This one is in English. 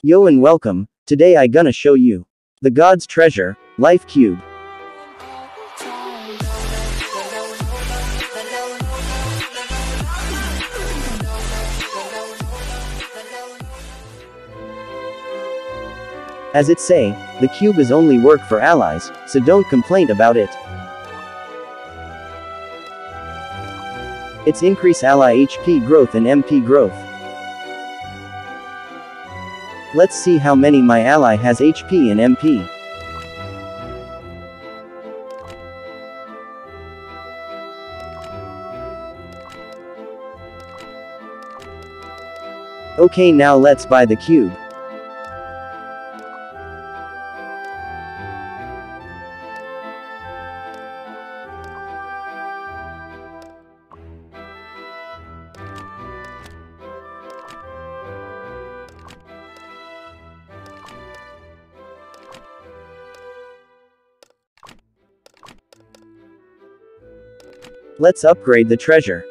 Yo and welcome, today I gonna show you. The God's Treasure, Life Cube. As it say, the cube is only work for allies, so don't complain about it. It's increase ally HP growth and MP growth. Let's see how many my ally has HP and MP. Okay now let's buy the cube. Let's upgrade the treasure.